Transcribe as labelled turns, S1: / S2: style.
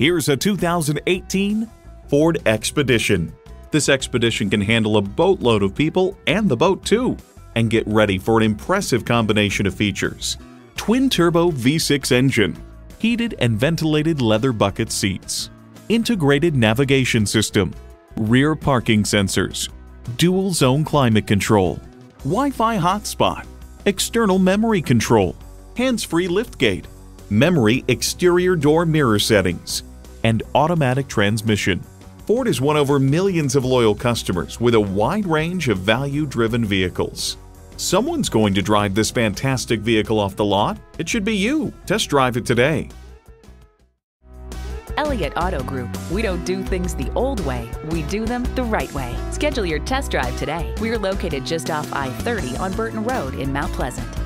S1: Here's a 2018 Ford Expedition. This Expedition can handle a boatload of people and the boat too, and get ready for an impressive combination of features. Twin-turbo V6 engine, heated and ventilated leather bucket seats, integrated navigation system, rear parking sensors, dual zone climate control, Wi-Fi hotspot, external memory control, hands-free liftgate, memory exterior door mirror settings, and automatic transmission. Ford has won over millions of loyal customers with a wide range of value-driven vehicles. Someone's going to drive this fantastic vehicle off the lot. It should be you. Test drive it today.
S2: Elliott Auto Group. We don't do things the old way, we do them the right way. Schedule your test drive today. We're located just off I 30 on Burton Road in Mount Pleasant.